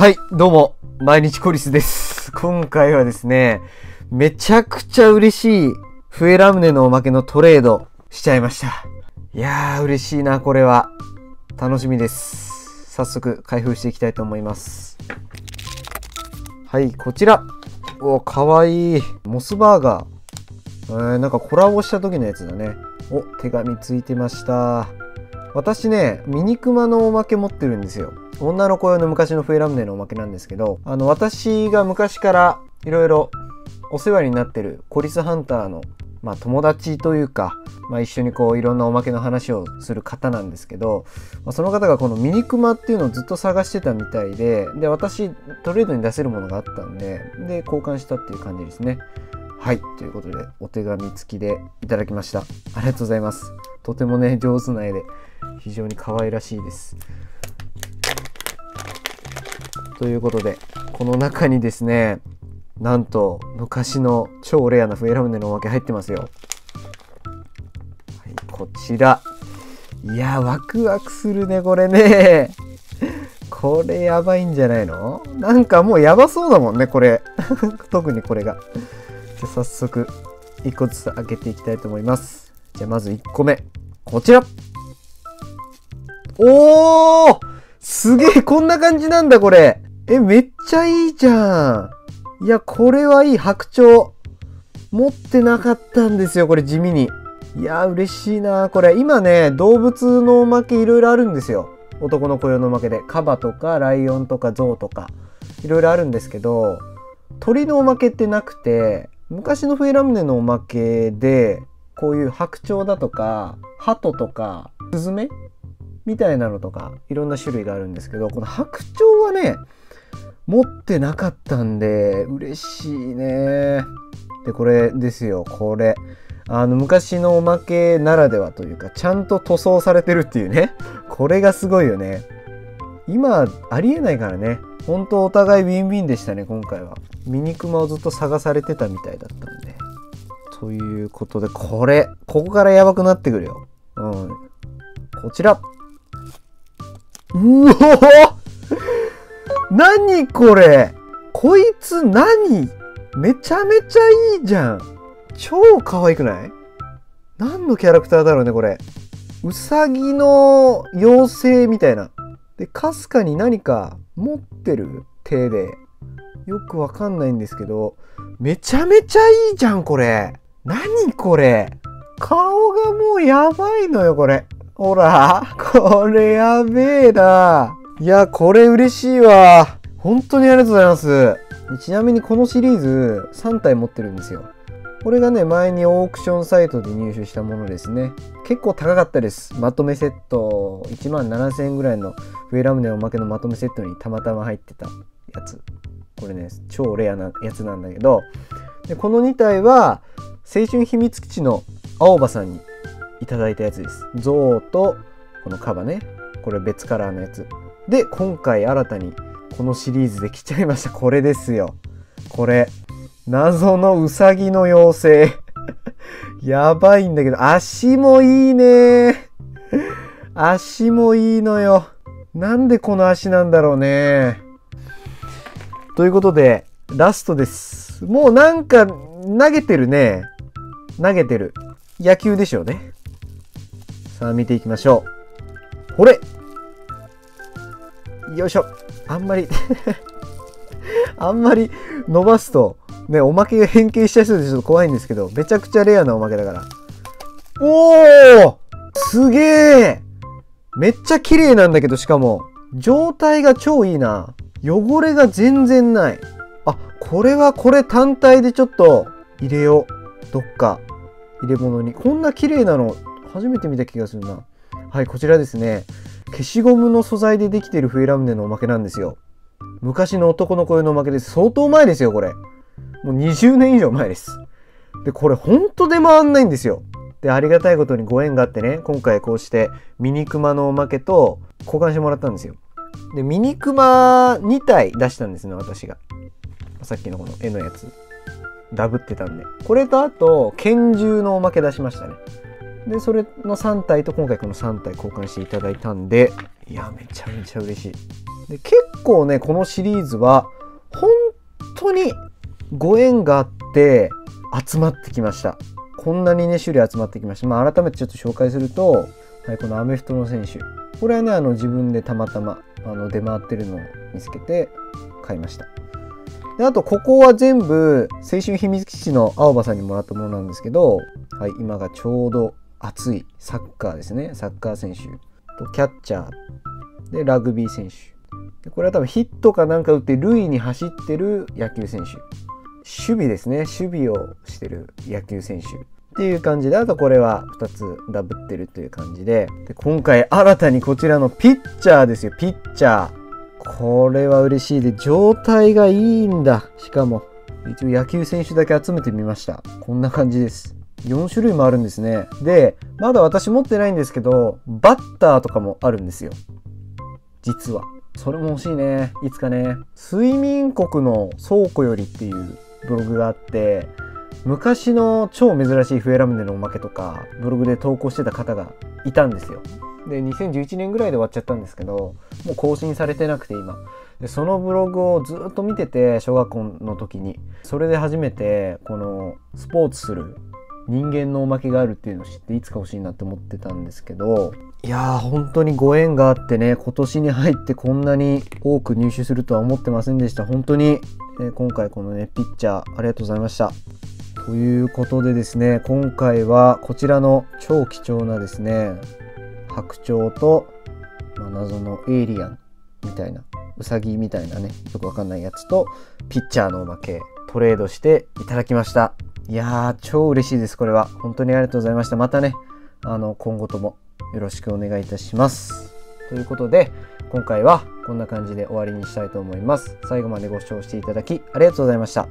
はい、どうも、毎日コリスです。今回はですね、めちゃくちゃ嬉しい笛ラムネのおまけのトレードしちゃいました。いやー、嬉しいな、これは。楽しみです。早速、開封していきたいと思います。はい、こちら。お、かわいい。モスバーガー。えー、なんかコラボした時のやつだね。お、手紙ついてました。私ね、ミニクマのおまけ持ってるんですよ。女の子用の昔の笛ラムネのおまけなんですけど、あの、私が昔からいろいろお世話になってるコリスハンターの、まあ、友達というか、まあ、一緒にこういろんなおまけの話をする方なんですけど、まあ、その方がこのミニクマっていうのをずっと探してたみたいで、で、私トレードに出せるものがあったんで、で、交換したっていう感じですね。はい。ということで、お手紙付きでいただきました。ありがとうございます。とてもね、上手な絵で、非常に可愛らしいです。ということで、この中にですね、なんと、昔の超レアな笛ラムネのおまけ入ってますよ。はい、こちら。いや、ワクワクするね、これね。これやばいんじゃないの？なんかもうやばそうだもんね、これ。特にこれが。じゃ早速、1個ずつ開けていきたいと思います。じゃあまず1個目。こちらおーすげえこんな感じなんだ、これえ、めっちゃいいじゃんいや、これはいい白鳥。持ってなかったんですよ、これ地味に。いや、嬉しいなこれ。今ね、動物のおまけいろいろあるんですよ。男の子用のおまけで。カバとか、ライオンとか、ゾウとか。いろいろあるんですけど、鳥のおまけってなくて、昔のフェラムネのおまけで、こういう白鳥だとか、鳩とか、スズメみたいなのとか、いろんな種類があるんですけど、この白鳥はね、持ってなかったんで、嬉しいね。で、これですよ、これ。あの、昔のおまけならではというか、ちゃんと塗装されてるっていうね。これがすごいよね。今、ありえないからね。本当お互いウィンウィンでしたね、今回は。ミニクマをずっと探されてたみたいだったんで。ということで、これ、ここからやばくなってくるよ。うん。こちら。うお何これ？こいつ何？めちゃめちゃいいじゃん超可愛くない？何のキャラクターだろうね、これ。うさぎの妖精みたいな。で、かすかに何か持ってる？手で。よくわかんないんですけど、めちゃめちゃいいじゃん、これ。何これ？顔がもうやばいのよ、これ。ほら、これやべえな。いや、これ嬉しいわ。本当にありがとうございます。ちなみにこのシリーズ3体持ってるんですよ。これがね、前にオークションサイトで入手したものですね。結構高かったです。まとめセット、1万7000円ぐらいのフェラムネおまけのまとめセットにたまたま入ってたやつ。これね、超レアなやつなんだけど、でこの2体は、青春秘密基地の青葉さんにいただいたやつです。ゾウとこのカバね。これ別カラーのやつ。で、今回新たにこのシリーズで来ちゃいました。これですよ。これ。謎のウサギの妖精。やばいんだけど、足もいいね。足もいいのよ。なんでこの足なんだろうね。ということで、ラストです。もうなんか投げてるね。投げてる。野球でしょうね。さあ見ていきましょう。ほれよいしょ。あんまり あんまり伸ばすと、ね、おまけが変形しちゃいそうでちょっと怖いんですけど、めちゃくちゃレアなおまけだから。おーすげえめっちゃ綺麗なんだけど、しかも、状態が超いいな。汚れが全然ない。あ、これはこれ単体でちょっと入れよう。どっか入れ物に。こんな綺麗なの初めて見た気がするな。はい、こちらですね。消しゴムの素材でできてるフェラムネのおまけなんですよ。昔の男の子用のおまけです。相当前ですよ、これ。もう20年以上前です。で、これほんと出回んないんですよ。で、ありがたいことにご縁があってね、今回こうしてミニクマのおまけと交換してもらったんですよ。で、ミニクマ2体出したんですね、私が。さっきのこの絵のやつ。ダブってたんで。これとあと、拳銃のおまけ出しましたね。で、それの3体と今回この3体交換していただいたんで、いや、めちゃめちゃ嬉しい。で結構ねこのシリーズは本当にご縁があって集まってきました。こんなにね種類集まってきました。まあ改めてちょっと紹介すると、はい、このアメフトの選手。これはねあの自分でたまたまあの出回ってるのを見つけて買いました。であとここは全部青春秘密基地の青葉さんにもらったものなんですけど、はい、今がちょうど熱いサッカーですね。サッカー選手とキャッチャーでラグビー選手。でこれは多分ヒットかなんか打って塁に走ってる野球選手。守備ですね。守備をしてる野球選手っていう感じであとこれは2つダブってるという感じで。で今回新たにこちらのピッチャーですよ。ピッチャー。これは嬉しいで状態がいいんだ。しかも一応野球選手だけ集めてみました。こんな感じです。4種類もあるんですね。でまだ私持ってないんですけどバッターとかもあるんですよ。実は。それも欲しいね。いつかね。睡眠国の倉庫よりっていうブログがあって昔の超珍しいフエラムネのおまけとかブログで投稿してた方がいたんですよ。で2011年ぐらいで終わっちゃったんですけどもう更新されてなくて今。でそのブログをずっと見てて小学校の時に。それで初めてこのスポーツする人間のおまけがあるっていうのを知っていつか欲しいなって思ってたんですけど。いやー本当にご縁があってね今年に入ってこんなに多く入手するとは思ってませんでした。本当に、えー、今回このねピッチャーありがとうございました。ということでですね今回はこちらの超貴重なですね白鳥と、まあ、謎のエイリアンみたいなウサギみたいなねよくわかんないやつとピッチャーのおまけ。トレードしていただきました。いやー超嬉しいですこれは。本当にありがとうございました。またねあの今後ともよろしくお願いいたします。ということで今回はこんな感じで終わりにしたいと思います。最後までご視聴していただきありがとうございました。